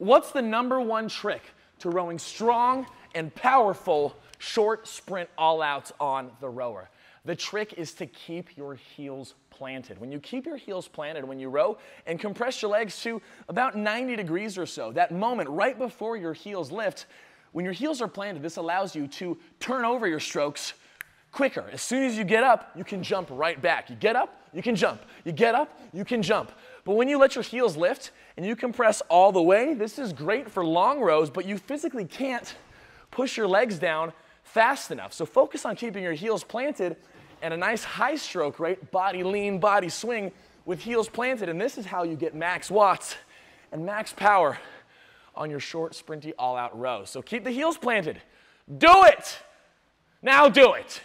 What's the number one trick to rowing strong and powerful short sprint all outs on the rower? The trick is to keep your heels planted. When you keep your heels planted when you row and compress your legs to about 90 degrees or so, that moment right before your heels lift, when your heels are planted, this allows you to turn over your strokes quicker. As soon as you get up, you can jump right back. You get up, you can jump. You get up, you can jump. But when you let your heels lift and you compress all the way, this is great for long rows, but you physically can't push your legs down fast enough. So focus on keeping your heels planted and a nice high stroke rate, body lean, body swing with heels planted. And this is how you get max watts and max power on your short, sprinty, all out row. So keep the heels planted. Do it! Now do it!